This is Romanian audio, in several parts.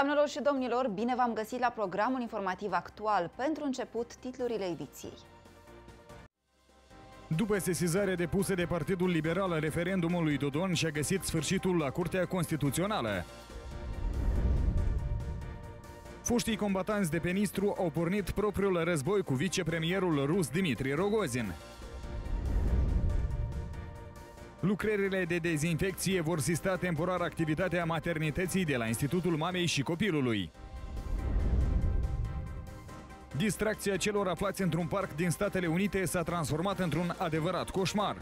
Doamnelor și domnilor, bine v-am găsit la programul informativ actual. Pentru început, titlurile ediției. După sesizarea depusă de Partidul Liberal în referendumul lui Dodon și-a găsit sfârșitul la Curtea Constituțională. Foștii combatanți de pe Nistru au pornit propriul război cu vicepremierul rus Dimitri Rogozin. Lucrările de dezinfecție vor sista temporar activitatea maternității de la Institutul Mamei și Copilului. Distracția celor aflați într-un parc din Statele Unite s-a transformat într-un adevărat coșmar.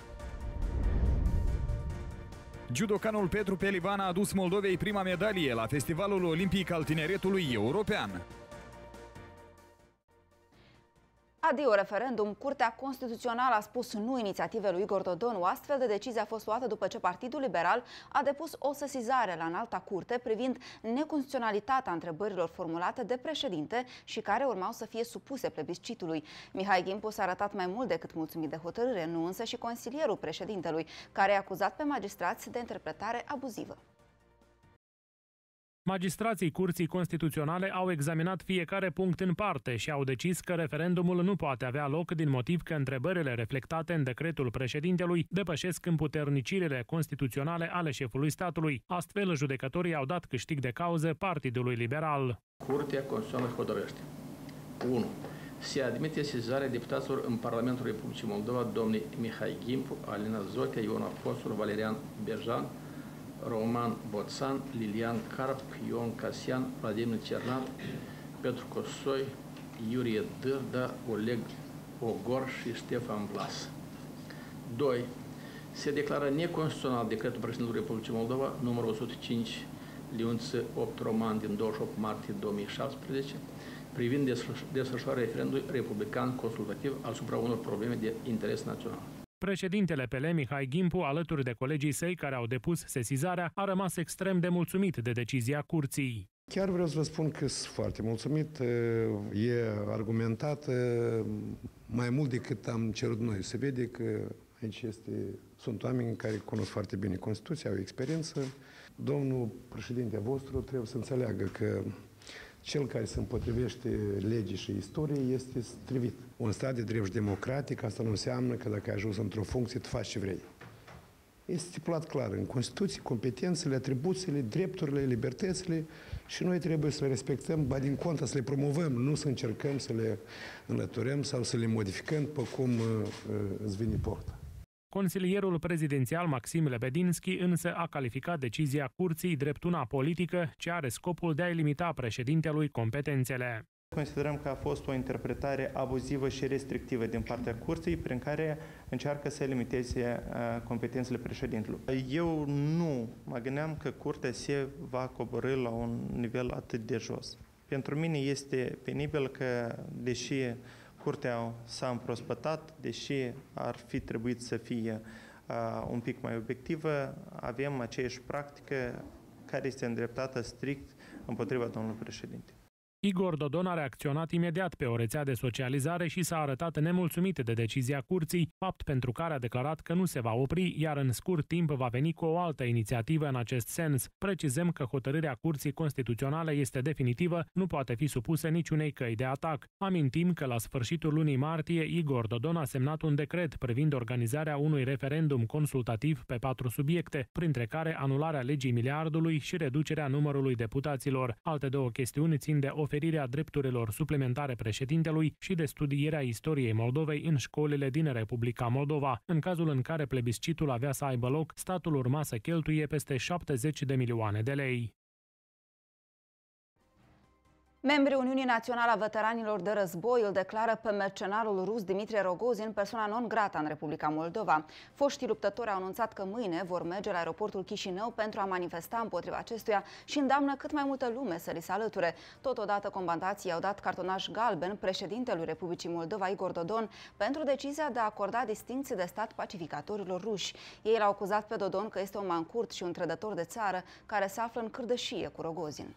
Judocanul Petru Pelivan a adus Moldovei prima medalie la Festivalul Olimpic al Tineretului European. Adio referendum, Curtea Constituțională a spus nu inițiativei lui Igor Dodon. O astfel de decizie a fost luată după ce Partidul Liberal a depus o sesizare la înalta curte privind neconstituționalitatea întrebărilor formulate de președinte și care urmau să fie supuse plebiscitului. Mihai Gimpu s-a arătat mai mult decât mulțumit de hotărâre, nu însă și consilierul președintelui, care a acuzat pe magistrați de interpretare abuzivă. Magistrații Curții Constituționale au examinat fiecare punct în parte și au decis că referendumul nu poate avea loc din motiv că întrebările reflectate în decretul președintelui depășesc împuternicirile constituționale ale șefului statului. Astfel, judecătorii au dat câștig de cauză Partidului Liberal. Curtea Constituțională hotărăște 1. Se admite sezarea deputaților în Parlamentul Republicii Moldova domnii Mihai Gimpu, Alina Zotea, Ion Apostol, Valerian Berjan, Roman Boțan, Lilian Carp, Ion Casian, Vladimir Cernat, Petru Cosoi, Iurie Dârda, Oleg Ogor și Ștefan Blas. 2. Se declară neconstituțional decretul președintelui Republicii Moldova, numărul 105, Liunță 8 Roman din 28 martie 2017, privind desfășurarea referendului republican consultativ asupra unor probleme de interes național. Președintele PL Mihai Gimpu, alături de colegii săi care au depus sesizarea, a rămas extrem de mulțumit de decizia curții. Chiar vreau să vă spun că sunt foarte mulțumit. E argumentat mai mult decât am cerut noi. Se vede că aici este, sunt oameni care cunosc foarte bine Constituția, au experiență. Domnul președinte vostru trebuie să înțeleagă că cel care se împotrivește legii și istoriei este strivit. Un stat de drept democratic, asta nu înseamnă că dacă ai ajuns într-o funcție, tu faci ce vrei. Este stipulat clar în Constituție competențele, atribuțiile, drepturile, libertățile și noi trebuie să le respectăm, ba din contă să le promovăm, nu să încercăm să le înlăturăm sau să le modificăm pe cum uh, uh, îți vine porta. Consilierul prezidențial Maxim Lebedinski însă a calificat decizia curții drept una politică ce are scopul de a limita președintelui competențele. Considerăm că a fost o interpretare abuzivă și restrictivă din partea curții, prin care încearcă să limiteze uh, competențele președintelui. Eu nu mă gândeam că curtea se va coborâ la un nivel atât de jos. Pentru mine este penibil că, deși curtea s-a împrospătat, deși ar fi trebuit să fie uh, un pic mai obiectivă, avem aceeași practică care este îndreptată strict împotriva domnului președinte. Igor Dodon a reacționat imediat pe o rețea de socializare și s-a arătat nemulțumit de decizia curții, fapt pentru care a declarat că nu se va opri, iar în scurt timp va veni cu o altă inițiativă în acest sens. Precizăm că hotărârea curții constituționale este definitivă, nu poate fi supusă niciunei căi de atac. Amintim că la sfârșitul lunii martie, Igor Dodon a semnat un decret privind organizarea unui referendum consultativ pe patru subiecte, printre care anularea legii miliardului și reducerea numărului deputaților. Alte două chestiuni țin de oferirea drepturilor suplimentare președintelui și de studierea istoriei Moldovei în școlile din Republica Moldova. În cazul în care plebiscitul avea să aibă loc, statul urma să cheltuie peste 70 de milioane de lei. Membrii Uniunii Naționale a Veteranilor de Război îl declară pe mercenarul rus Dimitrie Rogozin persoana non grata în Republica Moldova. Foștii luptători au anunțat că mâine vor merge la aeroportul Chișinău pentru a manifesta împotriva acestuia și îndeamnă cât mai multă lume să li se alăture. Totodată, combandații au dat cartonaș galben președintelui Republicii Moldova, Igor Dodon, pentru decizia de a acorda distinții de stat pacificatorilor ruși. Ei l-au acuzat pe Dodon că este un mancurt și un trădător de țară care se află în cârdășie cu Rogozin.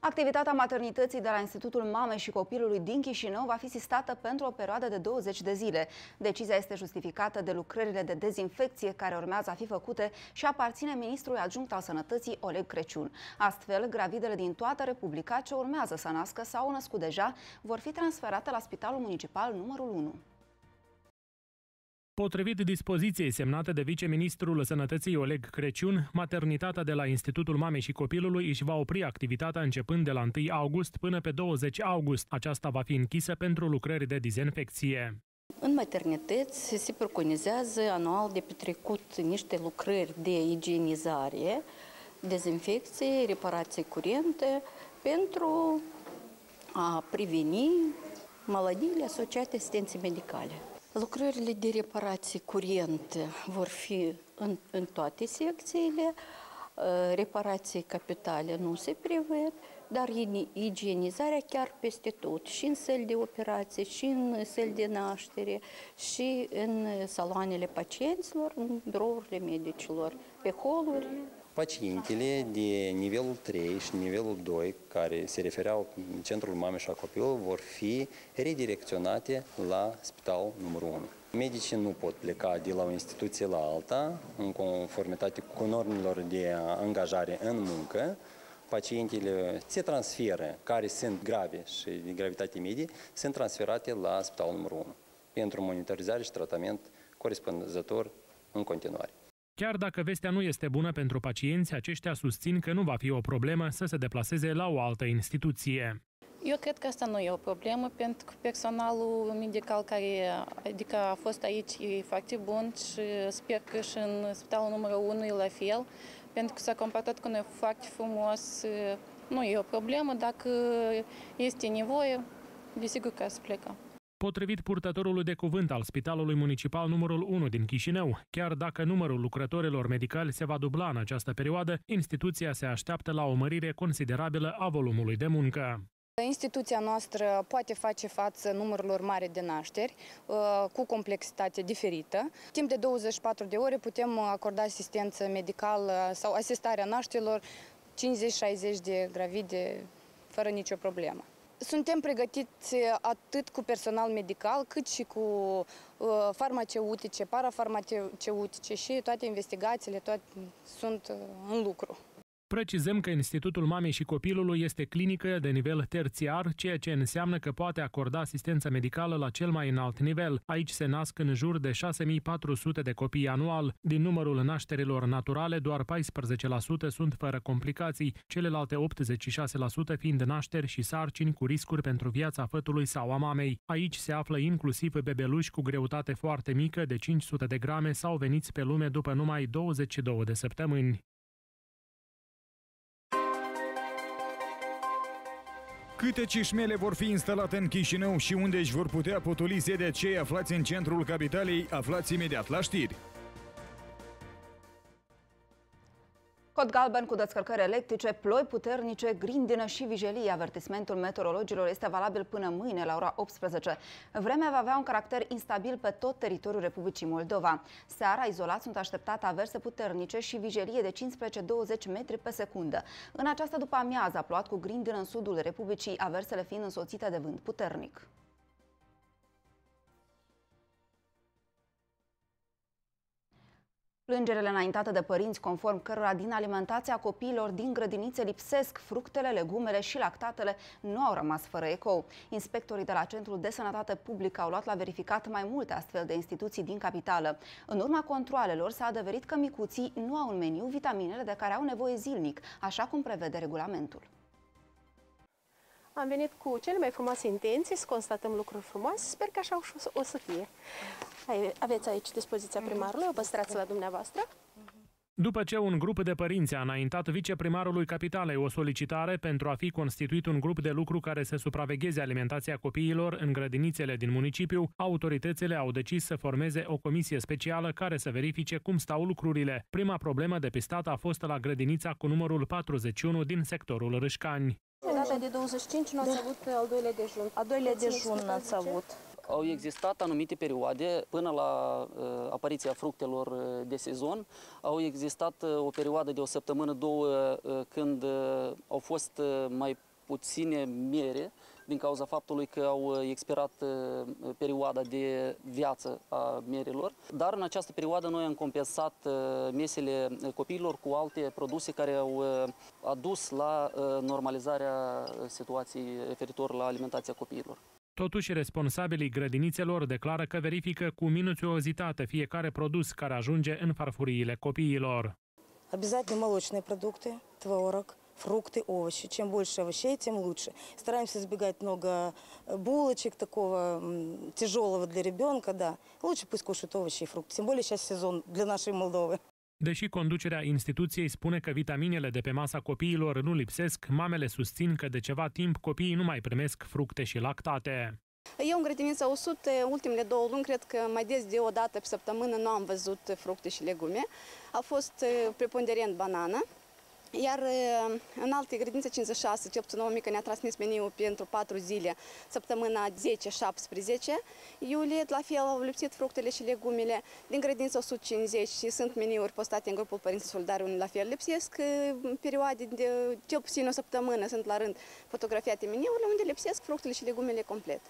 Activitatea maternității de la Institutul Mamei și Copilului din Chișinău va fi sistată pentru o perioadă de 20 de zile. Decizia este justificată de lucrările de dezinfecție care urmează a fi făcute și aparține ministrului adjunct al sănătății Oleg Creciun. Astfel, gravidele din toată Republica ce urmează să nască sau au născut deja vor fi transferate la Spitalul Municipal numărul 1. Potrivit dispoziției semnate de viceministrul Sănătății Oleg Creciun, maternitatea de la Institutul Mamei și Copilului își va opri activitatea începând de la 1 august până pe 20 august. Aceasta va fi închisă pentru lucrări de dezinfecție. În maternități se preconizează anual de petrecut niște lucrări de igienizare, dezinfecție, reparație curente pentru a preveni maladiile asociate asistenței medicale. Lucrările de reparație curente vor fi în, în toate secțiile, uh, reparații capitale nu se prevăd, dar igienizarea chiar peste tot, și în săli de operație, și în săli de naștere, și în saloanele pacienților, în birourile medicilor, pe holuri, pacientele de nivelul 3 și nivelul 2, care se refereau în centrul mamei și a copilului, vor fi redirecționate la spitalul numărul 1. Medicii nu pot pleca de la o instituție la alta, în conformitate cu normilor de angajare în muncă. Pacientele se transferă, care sunt grave și de gravitate medie, sunt transferate la spitalul numărul 1 pentru monitorizare și tratament corespunzător în continuare. Chiar dacă vestea nu este bună pentru pacienți, aceștia susțin că nu va fi o problemă să se deplaseze la o altă instituție. Eu cred că asta nu e o problemă, pentru că personalul medical care adică a fost aici e foarte bun și sper că și în spitalul numărul 1 e la fel, pentru că s-a comportat cu noi foarte frumos. Nu e o problemă, dacă este nevoie, desigur că să plecăm. Potrivit purtătorului de cuvânt al Spitalului Municipal numărul 1 din Chișinău, chiar dacă numărul lucrătorilor medicali se va dubla în această perioadă, instituția se așteaptă la o mărire considerabilă a volumului de muncă. Instituția noastră poate face față numărurilor mari de nașteri uh, cu complexitate diferită. Timp de 24 de ore putem acorda asistență medicală sau asistarea nașterilor 50-60 de gravide fără nicio problemă. Suntem pregătiți atât cu personal medical, cât și cu uh, farmaceutice, parafarmaceutice și toate investigațiile toate sunt uh, în lucru. Precizăm că Institutul Mamei și Copilului este clinică de nivel terțiar, ceea ce înseamnă că poate acorda asistență medicală la cel mai înalt nivel. Aici se nasc în jur de 6400 de copii anual. Din numărul nașterilor naturale, doar 14% sunt fără complicații, celelalte 86% fiind nașteri și sarcini cu riscuri pentru viața fătului sau a mamei. Aici se află inclusiv bebeluși cu greutate foarte mică de 500 de grame sau veniți pe lume după numai 22 de săptămâni. Câte cișmele vor fi instalate în Chișinău și unde își vor putea potoli sede cei aflați în centrul capitalei, aflați imediat la știri. Cod galben cu descărcări electrice, ploi puternice, grindină și vijelii. Avertismentul meteorologilor este valabil până mâine la ora 18. Vremea va avea un caracter instabil pe tot teritoriul Republicii Moldova. Seara, izolat, sunt așteptate averse puternice și vijelie de 15-20 metri pe secundă. În această după amiază a plouat cu grindină în sudul Republicii, aversele fiind însoțite de vânt puternic. Plângerele înaintate de părinți, conform cărora din alimentația copiilor din grădinițe lipsesc fructele, legumele și lactatele, nu au rămas fără ecou. Inspectorii de la Centrul de Sănătate Publică au luat la verificat mai multe astfel de instituții din capitală. În urma controalelor s-a adeverit că micuții nu au în meniu vitaminele de care au nevoie zilnic, așa cum prevede regulamentul. Am venit cu cele mai frumoase intenții să constatăm lucruri frumoase. Sper că așa o să fie. Aveți aici dispoziția primarului, o păstrați la dumneavoastră. După ce un grup de părinți a înaintat viceprimarului Capitalei o solicitare pentru a fi constituit un grup de lucru care să supravegheze alimentația copiilor în grădinițele din municipiu, autoritățile au decis să formeze o comisie specială care să verifice cum stau lucrurile. Prima problemă depistată a fost la grădinița cu numărul 41 din sectorul Râșcani. Pe data de 25 nu ați da. avut al doilea dejun. Al doilea dejun n-ați avut. Au existat anumite perioade până la uh, apariția fructelor uh, de sezon. Au existat uh, o perioadă de o săptămână, două, uh, când uh, au fost uh, mai puține mere din cauza faptului că au expirat perioada de viață a merilor. Dar în această perioadă noi am compensat mesele copiilor cu alte produse care au adus la normalizarea situației referitor la alimentația copiilor. Totuși, responsabilii grădinițelor declară că verifică cu minuțiozitate fiecare produs care ajunge în farfuriile copiilor. Обязательно молочные продукты, творог, фрукты, овощи. Чем больше овощей, тем лучше. Стараемся избегать много булочек, такого тяжелого для ребенка, да. Лучше пусть кушают овощи и фрукты. Тем более сейчас сезон для нашей Молдовы. Deși conducerea instituției spune că vitaminele de pe masa copiilor nu lipsesc, mamele susțin că de ceva timp copiii nu mai primesc fructe și lactate. Eu în grădinița 100, ultimele două luni, cred că mai des de o dată pe săptămână nu am văzut fructe și legume. A fost preponderent banană, iar în alte grădinițe 56, cel puțin o mică ne-a transmis meniul pentru 4 zile, săptămâna 10-17 iulie, la fel au lipsit fructele și legumele. Din grădinița 150 și sunt meniuri postate în grupul Părinții Solidari, unde la fel lipsesc perioade de cel puțin o săptămână, sunt la rând fotografiate meniurile unde lipsesc fructele și legumele complet.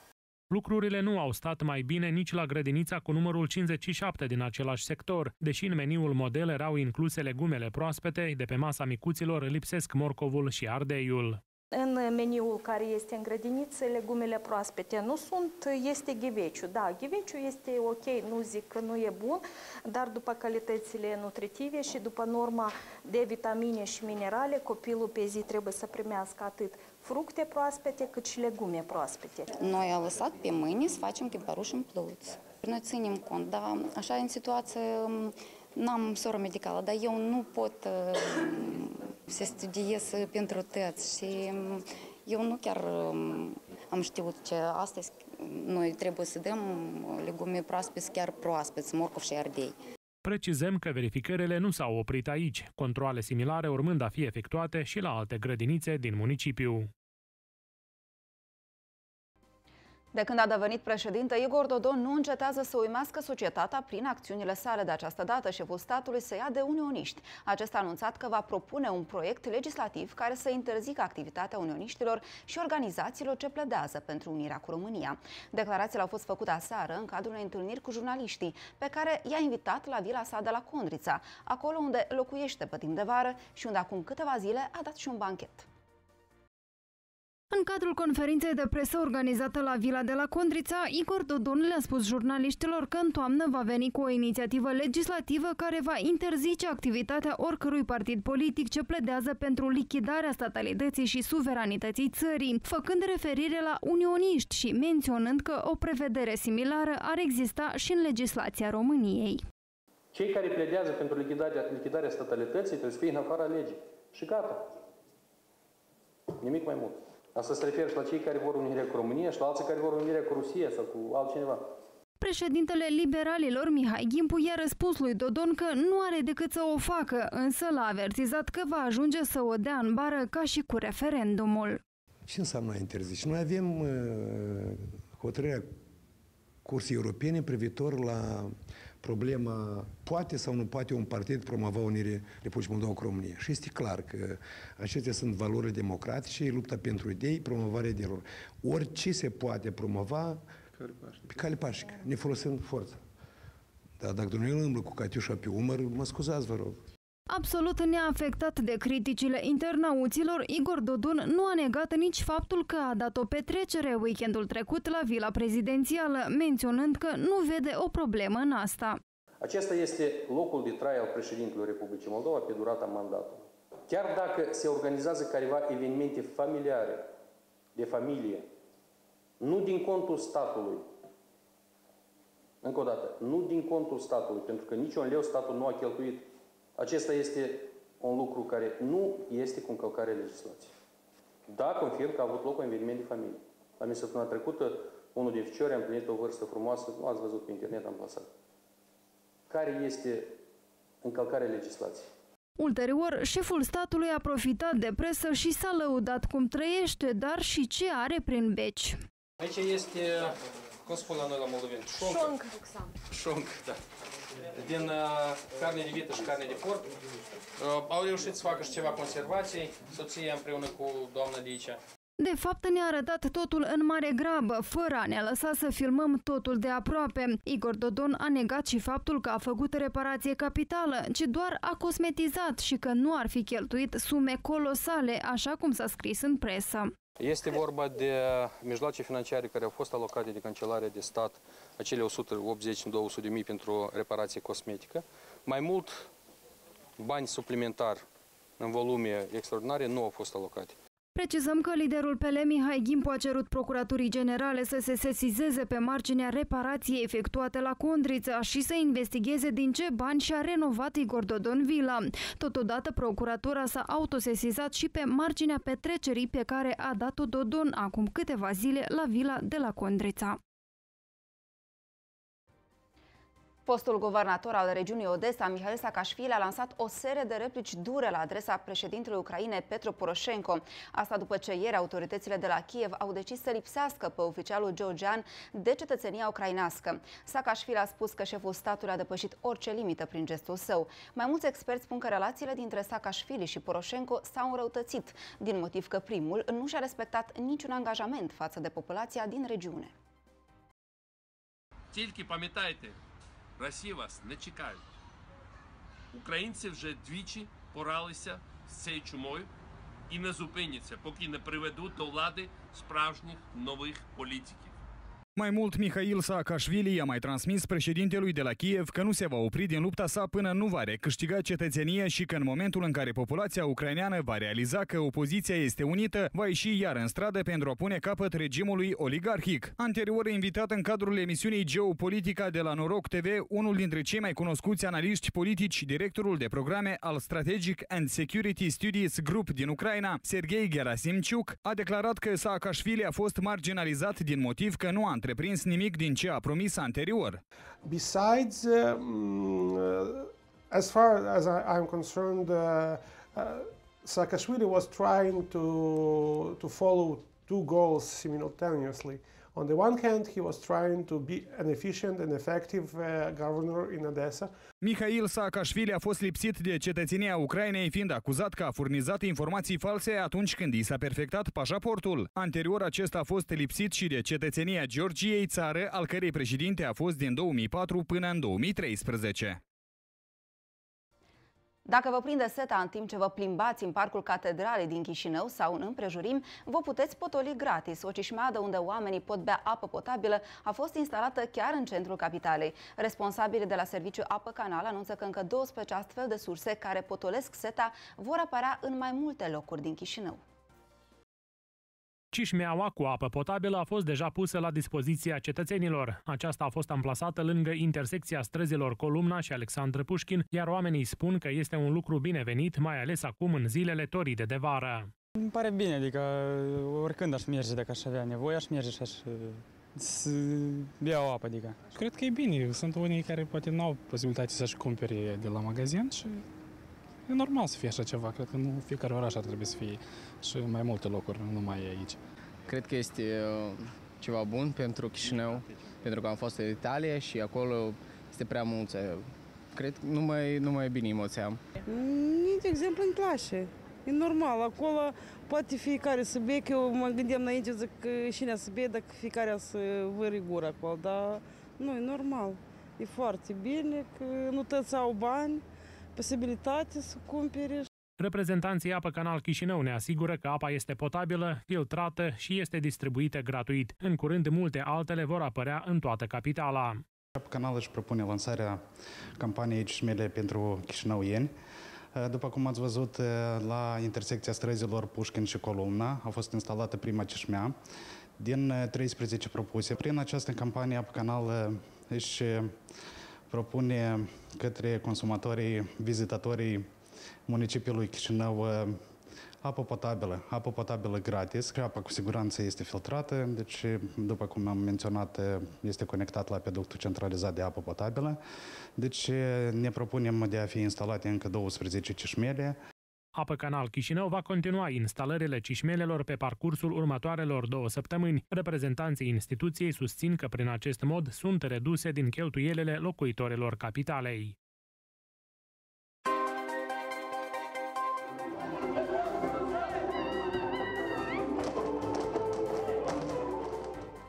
Lucrurile nu au stat mai bine nici la grădinița cu numărul 57 din același sector. Deși în meniul model erau incluse legumele proaspete, de pe masa micuților lipsesc morcovul și ardeiul. În meniul care este în grădiniță, legumele proaspete nu sunt, este ghiveciu. Da, ghiveciu este ok, nu zic că nu e bun, dar după calitățile nutritive și după norma de vitamine și minerale, copilul pe zi trebuie să primească atât fructe proaspete cât și legume proaspete. Noi am lăsat pe mâine să facem chiparuș în plăuți. Noi ținem cont, dar așa în situație n-am soră medicală, dar eu nu pot să studiez pentru tăți și eu nu chiar am știut ce astăzi noi trebuie să dăm legume proaspeți, chiar proaspeți, morcov și ardei. Precizăm că verificările nu s-au oprit aici, controle similare urmând a fi efectuate și la alte grădinițe din municipiu. De când a devenit președinte, Igor Dodon nu încetează să uimească societatea prin acțiunile sale. De această dată, șeful statului se ia de unioniști. Acesta a anunțat că va propune un proiect legislativ care să interzică activitatea unioniștilor și organizațiilor ce pledează pentru unirea cu România. Declarațiile au fost făcute aseară în cadrul unei întâlniri cu jurnaliștii, pe care i-a invitat la vila sa de la Condrița, acolo unde locuiește pe timp de vară și unde acum câteva zile a dat și un banchet. În cadrul conferinței de presă organizată la Vila de la Condrița, Igor Dodon le-a spus jurnaliștilor că în toamnă va veni cu o inițiativă legislativă care va interzice activitatea oricărui partid politic ce pledează pentru lichidarea statalității și suveranității țării, făcând referire la unioniști și menționând că o prevedere similară ar exista și în legislația României. Cei care pledează pentru lichidarea, lichidarea statalității trebuie să fie în afara legii. Și gata. Nimic mai mult. Asta se referă și la cei care vor unirea cu România și la alții care vor unirea cu Rusia sau cu altcineva. Președintele liberalilor Mihai Gimpu i-a răspuns lui Dodon că nu are decât să o facă, însă l-a avertizat că va ajunge să o dea în bară ca și cu referendumul. Ce înseamnă interzici? Noi avem uh, hotărârea Cursii Europene privitor la problema poate sau nu poate un partid promova unirea Republicii Moldova cu România. Și este clar că acestea sunt valori democratice, lupta pentru idei, promovarea ideilor. Orice se poate promova pe cale pașnică, ne folosind forța. Dar dacă Dumnezeu îmblă cu Catiușa pe umăr, mă scuzați, vă rog. Absolut neafectat de criticile internauților, Igor Dodon nu a negat nici faptul că a dat o petrecere weekendul trecut la vila prezidențială, menționând că nu vede o problemă în asta. Acesta este locul de trai al președintelui Republicii Moldova pe durata mandatului. Chiar dacă se organizează careva evenimente familiare, de familie, nu din contul statului, încă o dată, nu din contul statului, pentru că niciun leu statul nu a cheltuit acesta este un lucru care nu este cu încălcarea legislației. Da, confirm că a avut loc un eveniment de familie. La mine săptămâna trecută, unul de ficiori a împlinit o vârstă frumoasă, nu ați văzut pe internet, am plasat. Care este încălcarea legislației? Ulterior, șeful statului a profitat de presă și s-a lăudat cum trăiește, dar și ce are prin beci. Aici este, cum spun la noi la moldoveni, șoncă. Șonc. Șonc, da din uh, carne de vită și carne de porc. Uh, au reușit să facă și ceva conservații, soția împreună cu doamna de aici. De fapt, ne-a arătat totul în mare grabă, fără a ne lăsa să filmăm totul de aproape. Igor Dodon a negat și faptul că a făcut reparație capitală, ci doar a cosmetizat și că nu ar fi cheltuit sume colosale, așa cum s-a scris în presă. Este vorba de mijloace financiare care au fost alocate de Cancelarea de Stat, acele 180-200 de mii pentru reparație cosmetică. Mai mult, bani suplimentari în volume extraordinare nu au fost alocate. Precizăm că liderul PL Mihai Gimpu a cerut Procuraturii Generale să se sesizeze pe marginea reparației efectuate la Condrița și să investigheze din ce bani și-a renovat Igor Dodon vila. Totodată, Procuratura s-a autosesizat și pe marginea petrecerii pe care a dat-o Dodon acum câteva zile la vila de la Condrița. Fostul guvernator al regiunii Odessa, Mihail Saakashvili, a lansat o serie de replici dure la adresa președintelui Ucrainei Petro Poroshenko. Asta după ce ieri autoritățile de la Kiev au decis să lipsească pe oficialul georgian de cetățenia ucrainească. Saakashvili a spus că șeful statului a depășit orice limită prin gestul său. Mai mulți experți spun că relațiile dintre Saakashvili și Poroshenko s-au înrăutățit, din motiv că primul nu și-a respectat niciun angajament față de populația din regiune. Тільки пам'ятайте, Росія вас не чекають. Українці вже двічі поралися з цією чумою і не зупиняться, поки не приведуть до влади справжніх нових політиків. Mai mult, Mihail Saakashvili i-a mai transmis președintelui de la Kiev că nu se va opri din lupta sa până nu va recâștiga cetățenie și că în momentul în care populația ucraineană va realiza că opoziția este unită, va ieși iar în stradă pentru a pune capăt regimului oligarhic. Anterior invitat în cadrul emisiunii Geopolitica de la Noroc TV, unul dintre cei mai cunoscuți analiști politici, directorul de programe al Strategic and Security Studies Group din Ucraina, Sergei Gerasimciuk, a declarat că Saakashvili a fost marginalizat din motiv că nu a întreprins nimic din ce a promis anterior. Besides, um, uh, as far as I, I'm concerned, uh, uh, Saakashvili was trying to, to follow two goals simultaneously. On the one hand, he was trying to be an efficient and effective uh, governor in Odessa. Mihail Saakashvili a fost lipsit de cetățenia Ucrainei, fiind acuzat că a furnizat informații false atunci când i s-a perfectat pașaportul. Anterior, acesta a fost lipsit și de cetățenia Georgiei, țară al cărei președinte a fost din 2004 până în 2013. Dacă vă prinde seta în timp ce vă plimbați în parcul catedralei din Chișinău sau în împrejurim, vă puteți potoli gratis. O cișmeadă unde oamenii pot bea apă potabilă a fost instalată chiar în centrul capitalei. Responsabilii de la Serviciu Apă Canal anunță că încă 12 astfel de surse care potolesc seta vor apărea în mai multe locuri din Chișinău. Cișmeaua cu apă potabilă a fost deja pusă la dispoziția cetățenilor. Aceasta a fost amplasată lângă intersecția străzilor Columna și Alexandru Pușkin, iar oamenii spun că este un lucru binevenit, mai ales acum în zilele toride de vară. Îmi pare bine, adică oricând aș merge dacă aș avea nevoie, aș merge și aș să bea o apă, adică. Cred că e bine. Sunt unii care poate nu au posibilitatea să-și cumpere de la magazin și e normal să fie așa ceva. Cred că nu fiecare oraș ar trebui să fie și mai multe locuri, nu numai aici. Cred că este uh, ceva bun pentru Chișinău, pentru că am fost în Italia și acolo este prea mulți. Cred că nu mai, nu mai bine emoția am. Nici de exemplu în clasă. E normal, acolo poate fiecare să bea, că eu mă gândeam înainte, zic că cine să bea, dacă fiecare să vări gura acolo, dar nu, e normal. E foarte bine că nu toți au bani, posibilitate să cumpere. Reprezentanții Apă Canal Chișinău ne asigură că apa este potabilă, filtrată și este distribuită gratuit. În curând, multe altele vor apărea în toată capitala. Apă Canal își propune lansarea campaniei Cișmele pentru chișinăuieni. După cum ați văzut, la intersecția străzilor Pușkin și Columna a fost instalată prima cișmea din 13 propuse. Prin această campanie Apă Canal își propune către consumatorii, vizitatorii municipiului Chișinău apă potabilă, apă potabilă gratis, apa cu siguranță este filtrată, deci, după cum am menționat, este conectat la peductul centralizat de apă potabilă. Deci ne propunem de a fi instalate încă 12 cișmele. Apă Canal Chișinău va continua instalările cișmelelor pe parcursul următoarelor două săptămâni. Reprezentanții instituției susțin că prin acest mod sunt reduse din cheltuielile locuitorilor capitalei.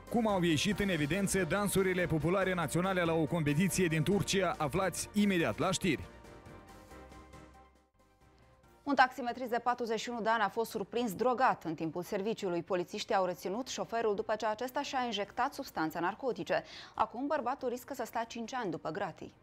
Cum au ieșit în evidență dansurile populare naționale la o competiție din Turcia, aflați imediat la știri. Un taximetrist de 41 de ani a fost surprins drogat în timpul serviciului. Polițiștii au reținut șoferul după ce acesta și-a injectat substanțe narcotice. Acum bărbatul riscă să stea 5 ani după gratii.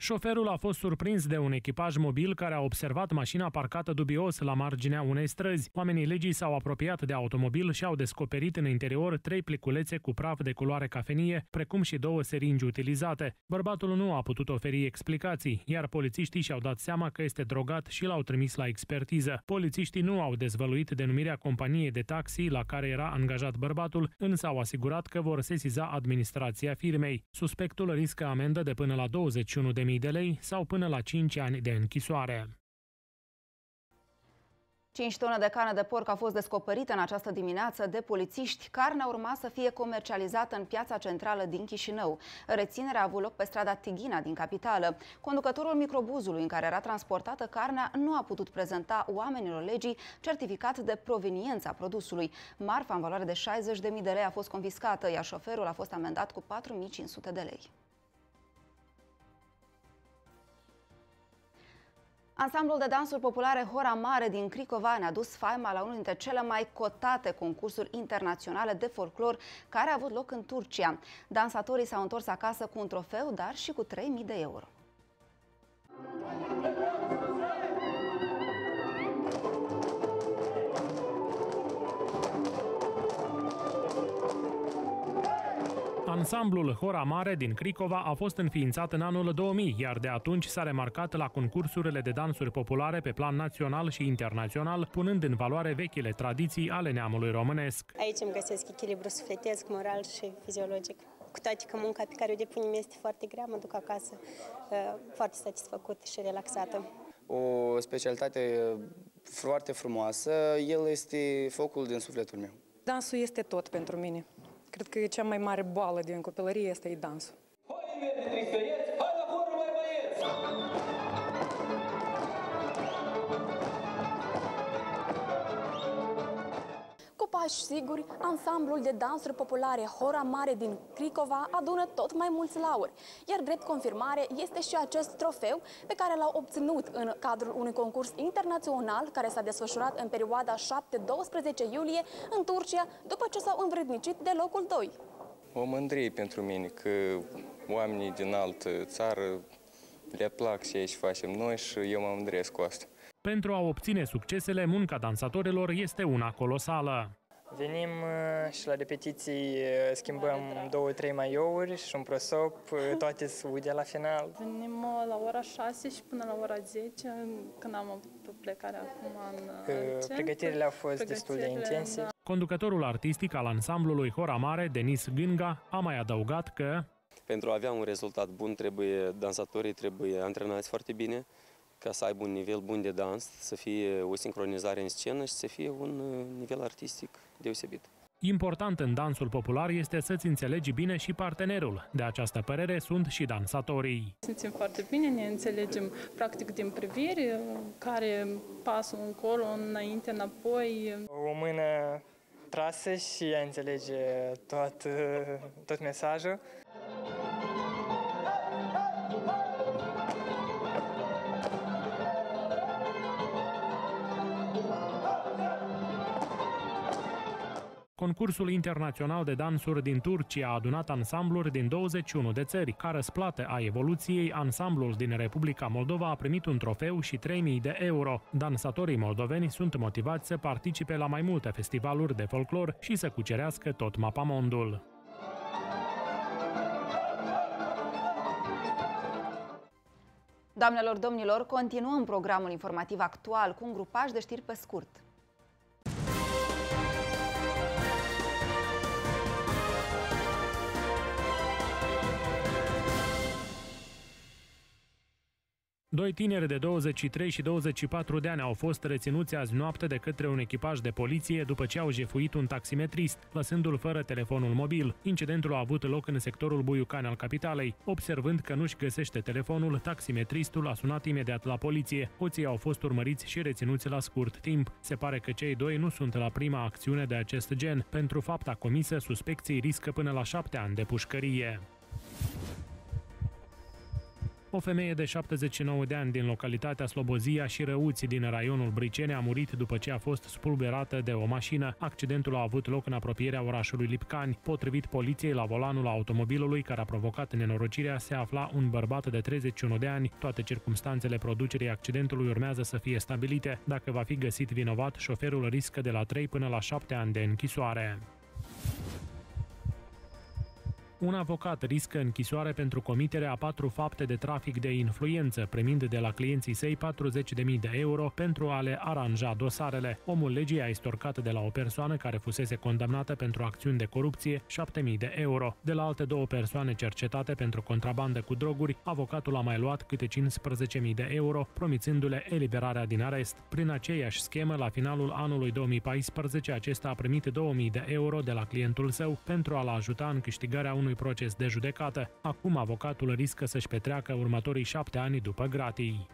Șoferul a fost surprins de un echipaj mobil care a observat mașina parcată dubios la marginea unei străzi. Oamenii legii s-au apropiat de automobil și au descoperit în interior trei pliculețe cu praf de culoare cafenie, precum și două seringi utilizate. Bărbatul nu a putut oferi explicații, iar polițiștii și-au dat seama că este drogat și l-au trimis la expertiză. Polițiștii nu au dezvăluit denumirea companiei de taxi la care era angajat bărbatul, însă au asigurat că vor sesiza administrația firmei. Suspectul riscă amendă de până la 21 de de lei sau până la 5 ani de închisoare. 5 tone de carne de porc a fost descoperită în această dimineață de polițiști. Carnea urma să fie comercializată în piața centrală din Chișinău. Reținerea a avut loc pe strada Tighina din capitală. Conducătorul microbuzului în care era transportată carnea nu a putut prezenta oamenilor legii certificat de proveniență a produsului. Marfa în valoare de 60.000 de lei a fost confiscată, iar șoferul a fost amendat cu 4.500 de lei. Ansamblul de dansuri populare Hora Mare din Cricova ne-a dus faima la unul dintre cele mai cotate concursuri internaționale de folclor care a avut loc în Turcia. Dansatorii s-au întors acasă cu un trofeu, dar și cu 3.000 de euro. Ansamblul Hora Mare din Cricova a fost înființat în anul 2000, iar de atunci s-a remarcat la concursurile de dansuri populare pe plan național și internațional, punând în valoare vechile tradiții ale neamului românesc. Aici îmi găsesc echilibru sufletesc, moral și fiziologic. Cu toate că munca pe care o depunem este foarte grea, mă duc acasă uh, foarte satisfăcut și relaxată. O specialitate foarte frumoasă, el este focul din sufletul meu. Dansul este tot pentru mine. Cred că e cea mai mare boală din copilărie, este dansul. Pași siguri, ansamblul de dansuri populare Hora Mare din Cricova adună tot mai mulți lauri, iar drept confirmare este și acest trofeu pe care l-au obținut în cadrul unui concurs internațional care s-a desfășurat în perioada 7-12 iulie în Turcia, după ce s-au învrednicit de locul 2. O mândrie pentru mine că oamenii din altă țară le plac ce aici facem noi și eu mă mândresc cu asta. Pentru a obține succesele, munca dansatorilor este una colosală. Venim uh, și la repetiții uh, schimbăm două, trei maiouri și un prosop, uh, toate sude la final. Venim la ora 6 și până la ora 10, când am avut plecare acum în centru. Pregătirile au fost destul de intense. Da. Conducătorul artistic al ansamblului Hora Mare, Denis Gânga, a mai adăugat că pentru a avea un rezultat bun, trebuie dansatorii trebuie antrenați foarte bine, ca să aibă un nivel bun de dans, să fie o sincronizare în scenă și să fie un nivel artistic deosebit. Important în dansul popular este să-ți înțelegi bine și partenerul. De această părere sunt și dansatorii. Simțim foarte bine, ne înțelegem practic din privire, care pasul încolo, înainte, înapoi. O mână trasă și ea înțelege tot, tot mesajul. Concursul internațional de dansuri din Turcia a adunat ansambluri din 21 de țări. Ca răsplată a evoluției, ansamblul din Republica Moldova a primit un trofeu și 3.000 de euro. Dansatorii moldoveni sunt motivați să participe la mai multe festivaluri de folclor și să cucerească tot mapamondul. Doamnelor, domnilor, continuăm programul informativ actual cu un grupaj de știri pe scurt. Doi tineri de 23 și 24 de ani au fost reținuți azi noapte de către un echipaj de poliție după ce au jefuit un taximetrist, lăsându-l fără telefonul mobil. Incidentul a avut loc în sectorul Buiucan al capitalei. Observând că nu-și găsește telefonul, taximetristul a sunat imediat la poliție. Hoții au fost urmăriți și reținuți la scurt timp. Se pare că cei doi nu sunt la prima acțiune de acest gen. Pentru fapta comisă, suspecții riscă până la șapte ani de pușcărie. O femeie de 79 de ani din localitatea Slobozia și Răuți din raionul Bricene a murit după ce a fost spulberată de o mașină. Accidentul a avut loc în apropierea orașului Lipcani. Potrivit poliției, la volanul automobilului care a provocat nenorocirea se afla un bărbat de 31 de ani. Toate circumstanțele producerii accidentului urmează să fie stabilite. Dacă va fi găsit vinovat, șoferul riscă de la 3 până la 7 ani de închisoare. Un avocat riscă închisoare pentru comiterea a patru fapte de trafic de influență, premind de la clienții săi 40.000 de euro pentru a le aranja dosarele. Omul legii a estorcat de la o persoană care fusese condamnată pentru acțiuni de corupție 7.000 de euro. De la alte două persoane cercetate pentru contrabandă cu droguri, avocatul a mai luat câte 15.000 de euro, promițându-le eliberarea din arest. Prin aceeași schemă, la finalul anului 2014, acesta a primit 2.000 de euro de la clientul său pentru a-l ajuta în câștigarea unui unui proces de judecată. Acum avocatul riscă să-și petreacă următorii șapte ani după gratii.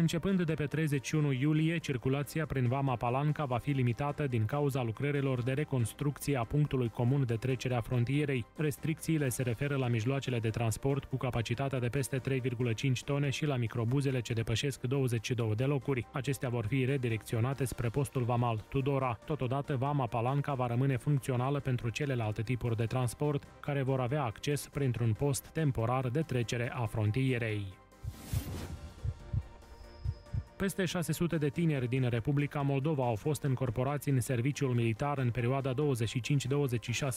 Începând de pe 31 iulie, circulația prin Vama Palanca va fi limitată din cauza lucrărilor de reconstrucție a punctului comun de trecere a frontierei. Restricțiile se referă la mijloacele de transport cu capacitatea de peste 3,5 tone și la microbuzele ce depășesc 22 de locuri. Acestea vor fi redirecționate spre postul Vamal Tudora. Totodată, Vama Palanca va rămâne funcțională pentru celelalte tipuri de transport, care vor avea acces printr-un post temporar de trecere a frontierei. Peste 600 de tineri din Republica Moldova au fost încorporați în serviciul militar în perioada 25-26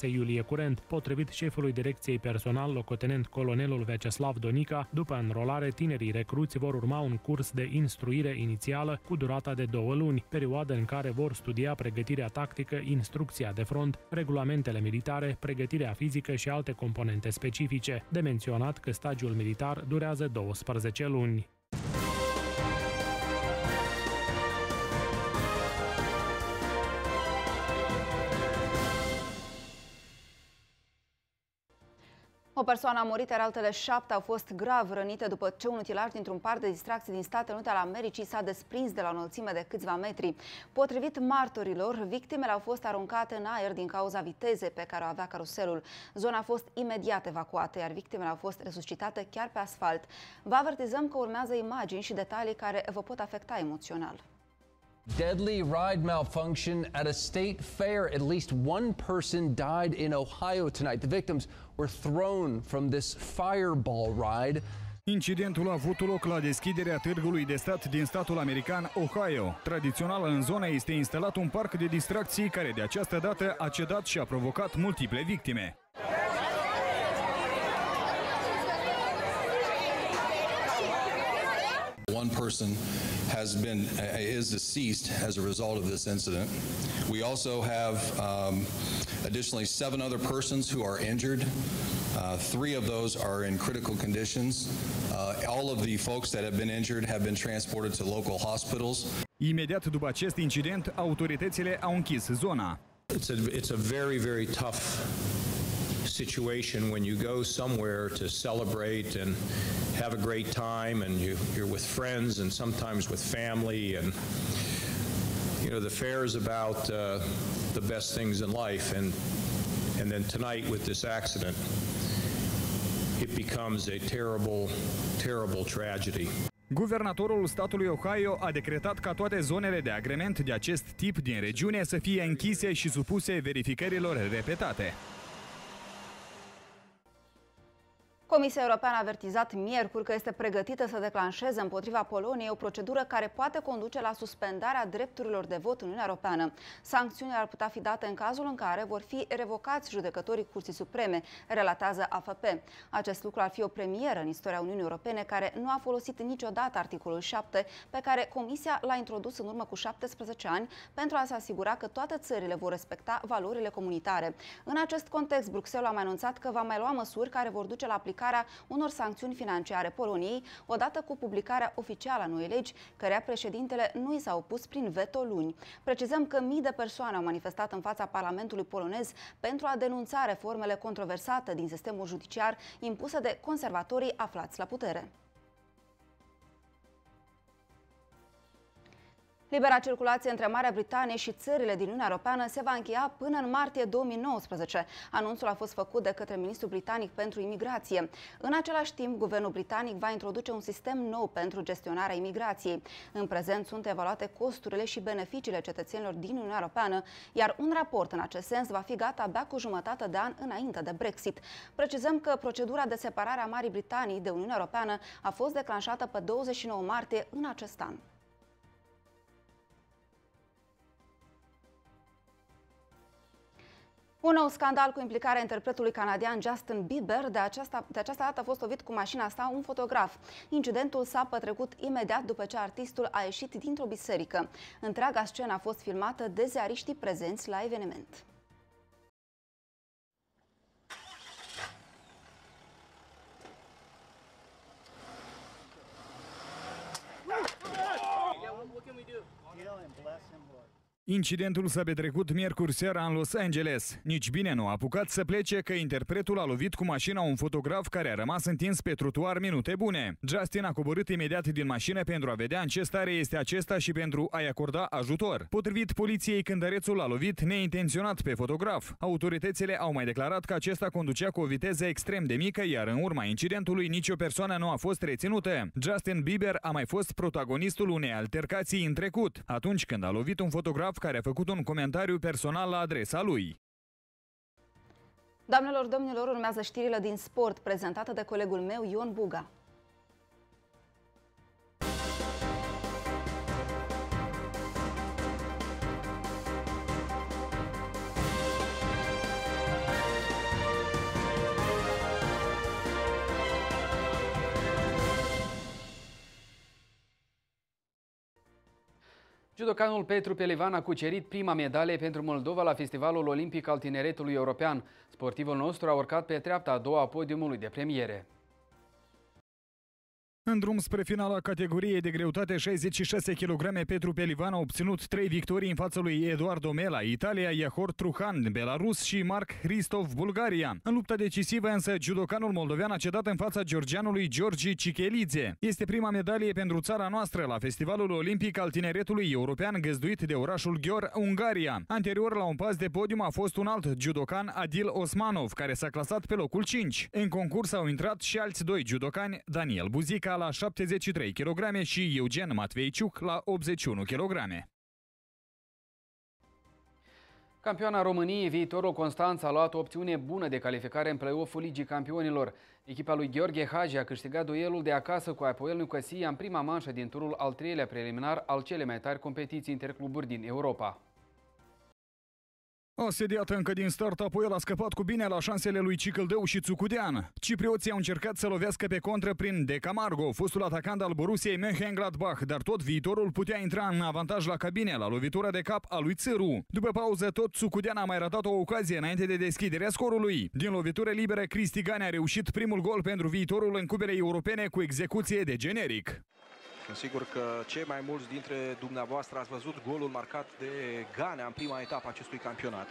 iulie curent, potrivit șefului Direcției Personal, locotenent colonelul Veceslav Donica. După înrolare, tinerii recruți vor urma un curs de instruire inițială cu durata de două luni, perioadă în care vor studia pregătirea tactică, instrucția de front, regulamentele militare, pregătirea fizică și alte componente specifice. De menționat că stagiul militar durează 12 luni. O persoană a murit, iar altele șapte au fost grav rănite după ce un utilaj dintr-un parc de distracție din Statele Unite ale Americii s-a desprins de la o înălțime de câțiva metri. Potrivit martorilor, victimele au fost aruncate în aer din cauza vitezei pe care o avea caruselul. Zona a fost imediat evacuată, iar victimele au fost resuscitate chiar pe asfalt. Vă avertizăm că urmează imagini și detalii care vă pot afecta emoțional. Deadly ride malfunction at a state fair. At least one person died in Ohio tonight. The victims were thrown from this fireball ride. Incidentul a avut loc la deschiderea târgului de stat din statul american Ohio. Tradițional în zona este instalat un parc de distracții care de această dată a cedat și a provocat multiple victime. One person has been uh, is deceased as a result of this incident. We also have um, additionally seven other persons who are injured. Uh, three of those are in critical conditions. Uh, all of the folks that have been injured have been transported to local hospitals. Imediat după acest incident, autoritățile au închis zona. It's a, it's a very, very tough situation when you go somewhere to celebrate and have a great time and you, you're with friends and sometimes with family and you know the fair is about uh, the best things in life and and then tonight with this accident it becomes a terrible terrible tragedy Guvernatorul statului Ohio a decretat ca toate zonele de agrement de acest tip din regiune să fie închise și supuse verificărilor repetate. Comisia Europeană a avertizat miercuri că este pregătită să declanșeze împotriva Poloniei o procedură care poate conduce la suspendarea drepturilor de vot în Uniunea Europeană. Sancțiunile ar putea fi date în cazul în care vor fi revocați judecătorii Curții Supreme, relatează AFP. Acest lucru ar fi o premieră în istoria Uniunii Europene care nu a folosit niciodată articolul 7 pe care Comisia l-a introdus în urmă cu 17 ani pentru a se asigura că toate țările vor respecta valorile comunitare. În acest context, Bruxelles a mai anunțat că va mai lua măsuri care vor duce la aplicarea aplicarea unor sancțiuni financiare Poloniei, odată cu publicarea oficială a noii legi, cărea președintele nu i s-a opus prin veto luni. Precizăm că mii de persoane au manifestat în fața Parlamentului polonez pentru a denunța reformele controversate din sistemul judiciar impuse de conservatorii aflați la putere. Libera circulație între Marea Britanie și țările din Uniunea Europeană se va încheia până în martie 2019. Anunțul a fost făcut de către ministrul britanic pentru imigrație. În același timp, guvernul britanic va introduce un sistem nou pentru gestionarea imigrației. În prezent sunt evaluate costurile și beneficiile cetățenilor din Uniunea Europeană, iar un raport în acest sens va fi gata abia cu jumătate de an înainte de Brexit. Precizăm că procedura de separare a Marii Britanii de Uniunea Europeană a fost declanșată pe 29 martie în acest an. Un nou scandal cu implicarea interpretului canadian Justin Bieber, de aceasta, de această dată a fost ovit cu mașina sa un fotograf. Incidentul s-a petrecut imediat după ce artistul a ieșit dintr-o biserică. Întreaga scenă a fost filmată de ziariștii prezenți la eveniment. Incidentul s-a petrecut miercuri seara în Los Angeles. Nici bine nu a apucat să plece că interpretul a lovit cu mașina un fotograf care a rămas întins pe trotuar minute bune. Justin a coborât imediat din mașină pentru a vedea în ce stare este acesta și pentru a-i acorda ajutor. Potrivit poliției, cântărețul a lovit neintenționat pe fotograf. Autoritățile au mai declarat că acesta conducea cu o viteză extrem de mică, iar în urma incidentului nicio persoană nu a fost reținută. Justin Bieber a mai fost protagonistul unei altercații în trecut, atunci când a lovit un fotograf care a făcut un comentariu personal la adresa lui. Doamnelor, domnilor, urmează știrile din sport prezentate de colegul meu Ion Buga. Judocanul Petru Pelivan a cucerit prima medalie pentru Moldova la Festivalul Olimpic al Tineretului European. Sportivul nostru a urcat pe treapta a doua a podiumului de premiere. În drum spre finala categoriei de greutate 66 kg, Petru Pelivan a obținut trei victorii în fața lui Eduardo Mela, Italia, Iahor Truhan, Belarus și Mark Hristov, Bulgaria. În lupta decisivă însă, judocanul moldovean a cedat în fața georgianului Georgi Cichelidze. Este prima medalie pentru țara noastră la Festivalul Olimpic al Tineretului European găzduit de orașul Ghior, Ungaria. Anterior la un pas de podium a fost un alt judocan, Adil Osmanov, care s-a clasat pe locul 5. În concurs au intrat și alți doi judocani, Daniel Buzica la 73 kg și Eugen Matveiciuc la 81 kg. Campioana României, viitorul Constanța, a luat o opțiune bună de calificare în play-off-ul Ligii Campionilor. Echipa lui Gheorghe Hagi a câștigat duelul de acasă cu Apoel Nicosia în prima manșă din turul al treilea preliminar al cele mai tari competiții intercluburi din Europa. Asediat încă din start, apoi el a scăpat cu bine la șansele lui Cicăldeu și Țucudean. Ciprioții au încercat să lovească pe contră prin De Camargo, fostul atacant al Borussiei Mönchengladbach, dar tot viitorul putea intra în avantaj la cabine la lovitura de cap a lui Țăru. După pauză, tot Țucudean a mai ratat o ocazie înainte de deschiderea scorului. Din lovitură liberă, Cristi Gane a reușit primul gol pentru viitorul în cupele europene cu execuție de generic. Sunt sigur că cei mai mulți dintre dumneavoastră ați văzut golul marcat de Ganea în prima etapă acestui campionat.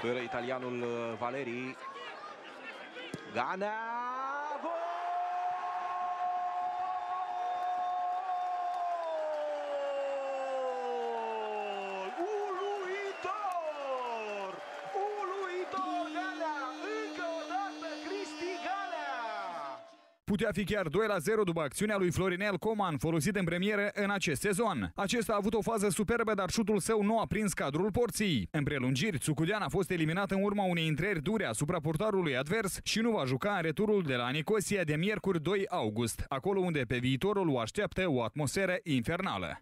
Fără italianul uh, Valeri. Ganea! Gol! Uluitor! Uluitor Ganea! Încă o dată Cristi Ganea! Putea fi chiar 2 la 0 după acțiunea lui Florinel Coman, folosit în premieră în acest sezon. Acesta a avut o fază superbă, dar șutul său nu a prins cadrul porții. În prelungiri, Țucudean a fost eliminat în urma unei intrări dure asupra portarului advers și nu va juca în returul de la Nicosia de miercuri 2 august, acolo unde pe viitorul o așteaptă o atmosferă infernală.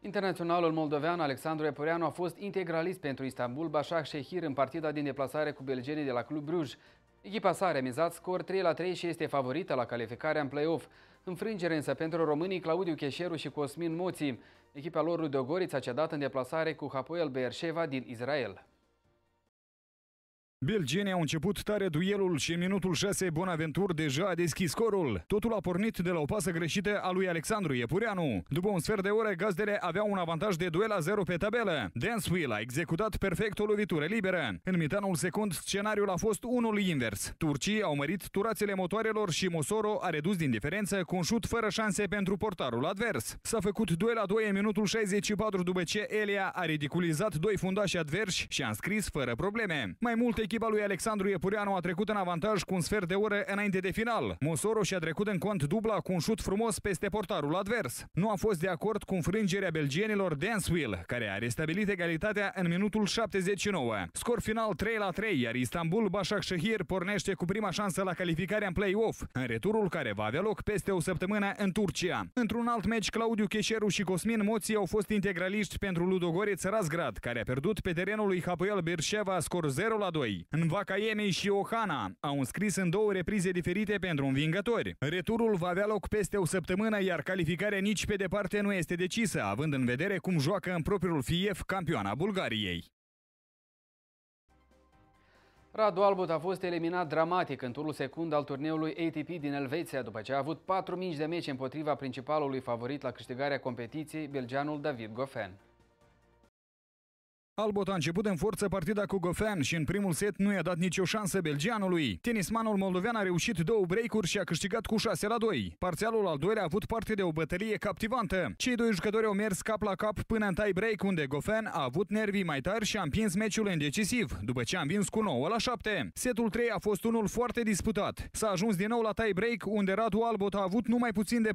Internaționalul moldovean Alexandru Eporeanu a fost integralist pentru Istanbul Başakşehir în partida din deplasare cu belgenii de la Club Bruges. Echipa sa a remizat scor 3 la 3 și este favorită la calificarea în play-off. Înfrângere însă pentru românii Claudiu Cheșeru și Cosmin Moții. Echipa lor lui Dogoriț a cedat în deplasare cu Hapoel Beersheva din Israel. Belgenii au început tare duelul și în minutul 6 Bonaventur deja a deschis scorul. Totul a pornit de la o pasă greșită a lui Alexandru Iepureanu. După un sfert de oră, gazdele aveau un avantaj de duel la 0 pe tabelă. Dancewell a executat perfect o lovitură liberă. În mitanul secund, scenariul a fost unul invers. Turcii au mărit turațele motoarelor și Mosoro a redus din diferență cu un șut fără șanse pentru portarul advers. S-a făcut duel la 2 în minutul 64 după ce Elia a ridiculizat doi fundași adversi și a înscris fără probleme. Mai multe echipa lui Alexandru Iepureanu a trecut în avantaj cu un sfert de oră înainte de final. Mosoro și-a trecut în cont dubla cu un șut frumos peste portarul advers. Nu a fost de acord cu înfrângerea belgienilor Dancewell, care a restabilit egalitatea în minutul 79. Scor final 3 la 3, iar Istanbul Başakşehir pornește cu prima șansă la calificarea în play-off, în returul care va avea loc peste o săptămână în Turcia. Într-un alt meci, Claudiu Cheșeru și Cosmin Moții au fost integraliști pentru Ludogoreț Razgrad, care a pierdut pe terenul lui Hapoel Berșeva scor 0 la 2. În Vacaiemei și Ohana au înscris în două reprize diferite pentru învingători. Returul va avea loc peste o săptămână, iar calificarea nici pe departe nu este decisă, având în vedere cum joacă în propriul fief campioana Bulgariei. Radu Albot a fost eliminat dramatic în turul secund al turneului ATP din Elveția după ce a avut 4.000 de meci împotriva principalului favorit la câștigarea competiției, belgianul David Goffin. Albot a început în forță partida cu Goffin și în primul set nu i-a dat nicio șansă belgianului. Tenismanul moldovean a reușit două break-uri și a câștigat cu 6 la 2. Parțialul al doilea a avut parte de o bătălie captivantă. Cei doi jucători au mers cap la cap până în tie break, unde Goffin a avut nervii mai tari și a împins meciul în decisiv, după ce a învins cu 9 la 7. Setul 3 a fost unul foarte disputat. S-a ajuns din nou la tie break, unde Radu Albot a avut numai puțin de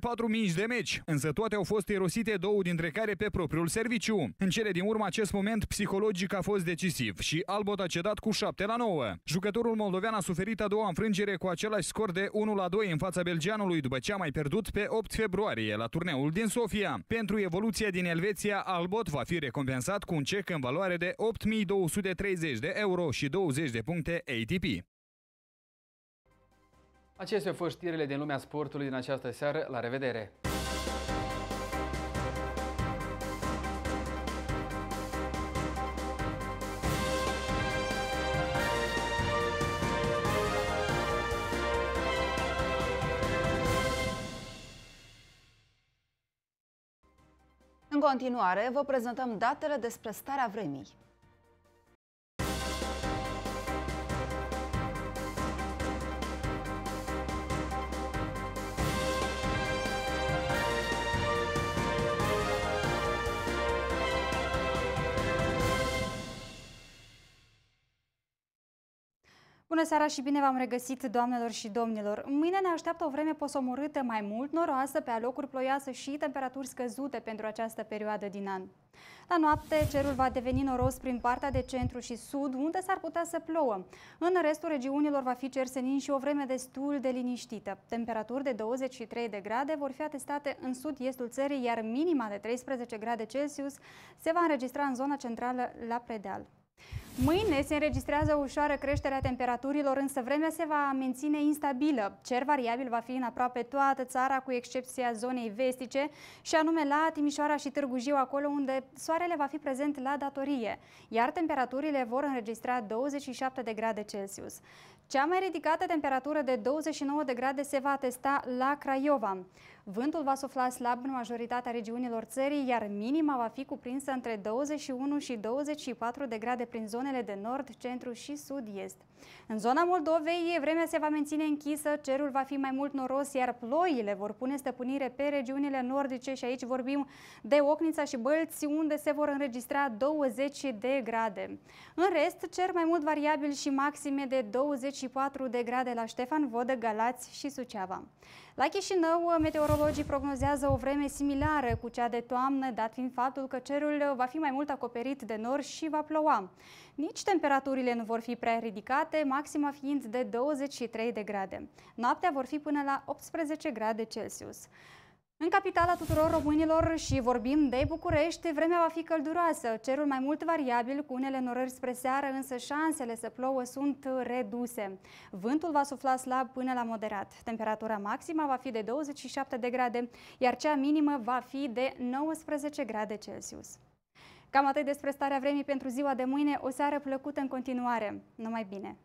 4.000 de meci, însă toate au fost erosite, două dintre care pe propriul serviciu. În cele din urmă, acest moment psihologic a fost decisiv și Albot a cedat cu 7 la 9. Jucătorul moldovean a suferit a doua înfrângere cu același scor de 1 la 2 în fața belgianului după ce a mai pierdut pe 8 februarie la turneul din Sofia. Pentru evoluția din Elveția, Albot va fi recompensat cu un cec în valoare de 8230 de euro și 20 de puncte ATP. Acestea au fost știrile din lumea sportului din această seară. La revedere! Continuare, vă prezentăm datele despre starea vremii. Bună seara și bine v-am regăsit, doamnelor și domnilor! Mâine ne așteaptă o vreme posomorâtă mai mult noroasă, pe alocuri ploioasă și temperaturi scăzute pentru această perioadă din an. La noapte, cerul va deveni noros prin partea de centru și sud, unde s-ar putea să plouă. În restul regiunilor va fi cersenin și o vreme destul de liniștită. Temperaturi de 23 de grade vor fi atestate în sud-estul țării, iar minima de 13 grade Celsius se va înregistra în zona centrală la Predeal. Mâine se înregistrează o ușoară creștere a temperaturilor, însă vremea se va menține instabilă. Cer variabil va fi în aproape toată țara, cu excepția zonei vestice, și anume la Timișoara și Târgu Jiu, acolo unde soarele va fi prezent la datorie, iar temperaturile vor înregistra 27 de grade Celsius. Cea mai ridicată temperatură de 29 de grade se va testa la Craiova. Vântul va sufla slab în majoritatea regiunilor țării, iar minima va fi cuprinsă între 21 și 24 de grade prin zonele de nord, centru și sud-est. În zona Moldovei, vremea se va menține închisă, cerul va fi mai mult noros, iar ploile vor pune stăpânire pe regiunile nordice și aici vorbim de Ocnița și Bălți, unde se vor înregistra 20 de grade. În rest, cer mai mult variabil și maxime de 24 de grade la Ștefan Vodă, Galați și Suceava. La Chișinău, meteorologii prognozează o vreme similară cu cea de toamnă, dat fiind faptul că cerul va fi mai mult acoperit de nor și va ploua. Nici temperaturile nu vor fi prea ridicate, maxima fiind de 23 de grade. Noaptea vor fi până la 18 grade Celsius. În capitala tuturor românilor și vorbim de București, vremea va fi călduroasă, cerul mai mult variabil cu unele norări spre seară, însă șansele să plouă sunt reduse. Vântul va sufla slab până la moderat. Temperatura maximă va fi de 27 de grade, iar cea minimă va fi de 19 grade Celsius. Cam atât despre starea vremii pentru ziua de mâine. O seară plăcută în continuare. Numai bine!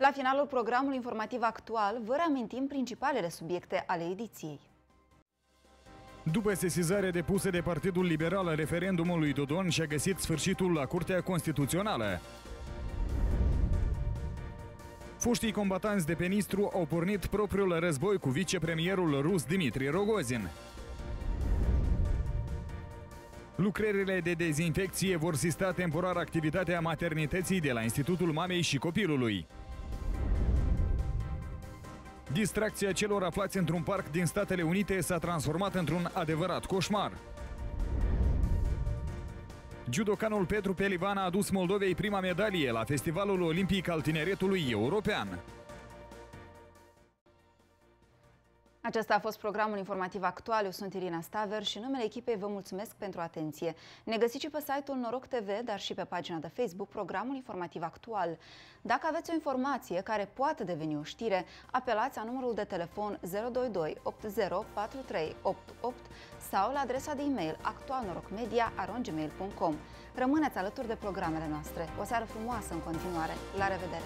La finalul programului informativ actual, vă reamintim principalele subiecte ale ediției. După sesizarea depusă de Partidul Liberal în referendumul lui Dodon și-a găsit sfârșitul la Curtea Constituțională. Foștii combatanți de pe Nistru au pornit propriul război cu vicepremierul rus Dimitri Rogozin. Lucrările de dezinfecție vor sista temporar activitatea maternității de la Institutul Mamei și Copilului. Distracția celor aflați într-un parc din Statele Unite s-a transformat într-un adevărat coșmar. Judocanul Petru Pelivan a adus Moldovei prima medalie la Festivalul Olimpic al Tineretului European. Acesta a fost programul informativ actual. Eu sunt Irina Staver și în numele echipei vă mulțumesc pentru atenție. Ne găsiți și pe site-ul Noroc TV, dar și pe pagina de Facebook, programul informativ actual. Dacă aveți o informație care poate deveni o știre, apelați la numărul de telefon 022 804388 sau la adresa de e-mail actualnorocmedia.gmail.com Rămâneți alături de programele noastre. O seară frumoasă în continuare. La revedere!